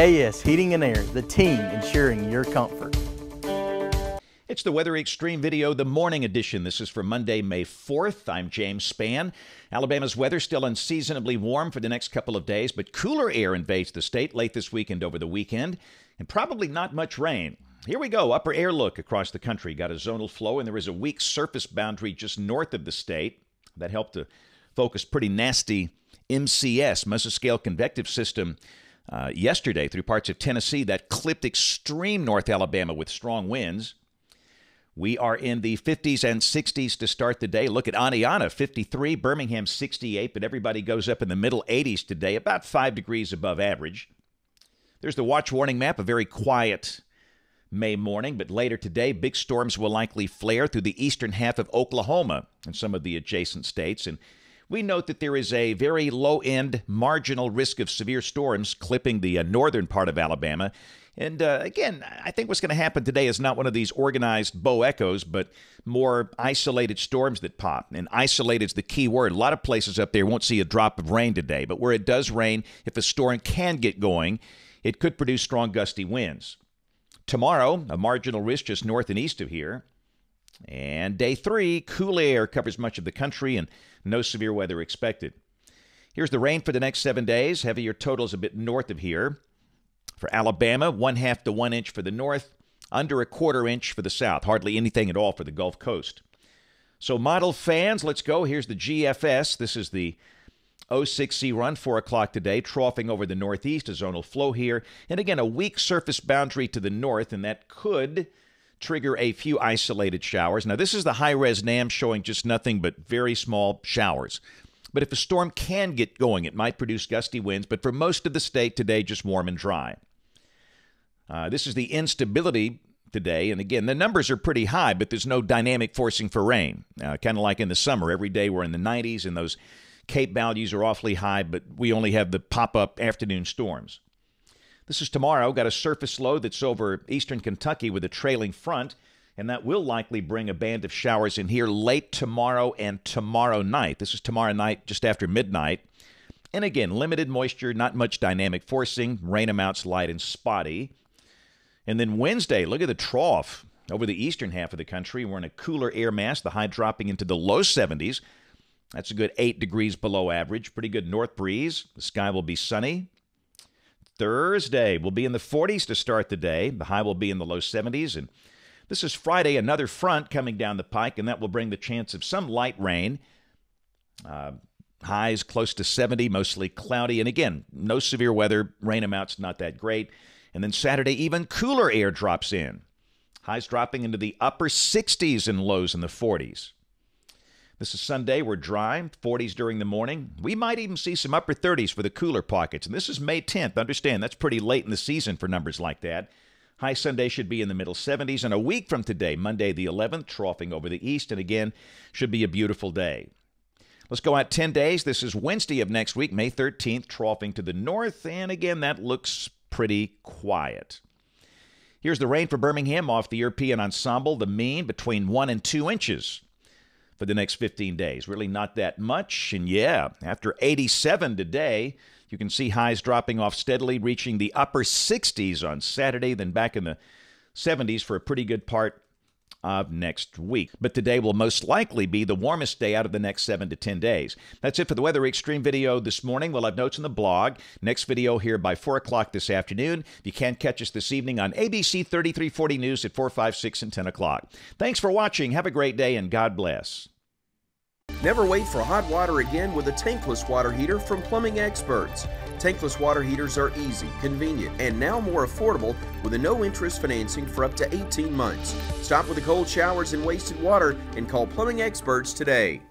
KS Heating and Air, the team ensuring your comfort. It's the Weather Xtreme video, the morning edition. This is for Monday, May 4th. I'm James Spann. Alabama's weather still unseasonably warm for the next couple of days, but cooler air invades the state late this weekend over the weekend, and probably not much rain. Here we go. Upper air look across the country. Got a zonal flow, and there is a weak surface boundary just north of the state that helped to focus pretty nasty MCS, mesoscale convective system uh, yesterday through parts of Tennessee that clipped extreme North Alabama with strong winds. We are in the 50s and 60s to start the day. Look at Aniana, 53, Birmingham, 68, but everybody goes up in the middle 80s today, about 5 degrees above average. There's the watch warning map, a very quiet May morning, but later today, big storms will likely flare through the eastern half of Oklahoma and some of the adjacent states. And we note that there is a very low end marginal risk of severe storms clipping the uh, northern part of Alabama. And uh, again, I think what's going to happen today is not one of these organized bow echoes, but more isolated storms that pop. And isolated is the key word. A lot of places up there won't see a drop of rain today, but where it does rain, if a storm can get going, it could produce strong gusty winds. Tomorrow, a marginal risk just north and east of here. And day three, cool air covers much of the country and no severe weather expected. Here's the rain for the next seven days. Heavier totals a bit north of here. For Alabama, one half to one inch for the north, under a quarter inch for the south. Hardly anything at all for the Gulf Coast. So, model fans, let's go. Here's the GFS. This is the 06Z run, 4 o'clock today, troughing over the northeast, a zonal flow here. And again, a weak surface boundary to the north, and that could trigger a few isolated showers. Now, this is the high res NAM showing just nothing but very small showers. But if a storm can get going, it might produce gusty winds, but for most of the state today, just warm and dry. Uh, this is the instability today. And again, the numbers are pretty high, but there's no dynamic forcing for rain. Uh, kind of like in the summer, every day we're in the 90s and those CAPE values are awfully high, but we only have the pop up afternoon storms. This is tomorrow. Got a surface low that's over eastern Kentucky with a trailing front, and that will likely bring a band of showers in here late tomorrow and tomorrow night. This is tomorrow night, just after midnight. And again, limited moisture, not much dynamic forcing, rain amounts light and spotty. And then Wednesday, look at the trough over the eastern half of the country. We're in a cooler air mass, the high dropping into the low 70s. That's a good 8 degrees below average. Pretty good north breeze. The sky will be sunny. Thursday will be in the 40s to start the day. The high will be in the low 70s. And this is Friday, another front coming down the pike, and that will bring the chance of some light rain. Uh, highs close to 70, mostly cloudy. And again, no severe weather. Rain amounts not that great. And then Saturday, even cooler air drops in. Highs dropping into the upper 60s and lows in the 40s. This is Sunday. We're dry, 40s during the morning. We might even see some upper 30s for the cooler pockets. And this is May 10th. Understand, that's pretty late in the season for numbers like that. High Sunday should be in the middle 70s. And a week from today, Monday the 11th, troughing over the east. And again, should be a beautiful day. Let's go out 10 days. This is Wednesday of next week, May 13th, troughing to the north. And again, that looks pretty quiet. Here's the rain for Birmingham off the European ensemble, the mean between 1 and 2 inches for the next 15 days. Really not that much. And yeah, after 87 today, you can see highs dropping off steadily, reaching the upper 60s on Saturday, then back in the 70s for a pretty good part of next week. But today will most likely be the warmest day out of the next seven to 10 days. That's it for the Weather Xtreme video this morning. We'll have notes in the blog. Next video here by 4 o'clock this afternoon. If you can't catch us this evening on ABC 3340 News at 4, 5, 6, and 10 o'clock. Thanks for watching. Have a great day and God bless. Never wait for hot water again with a tankless water heater from Plumbing Experts. Tankless water heaters are easy, convenient, and now more affordable with a no interest financing for up to 18 months. Stop with the cold showers and wasted water and call Plumbing Experts today.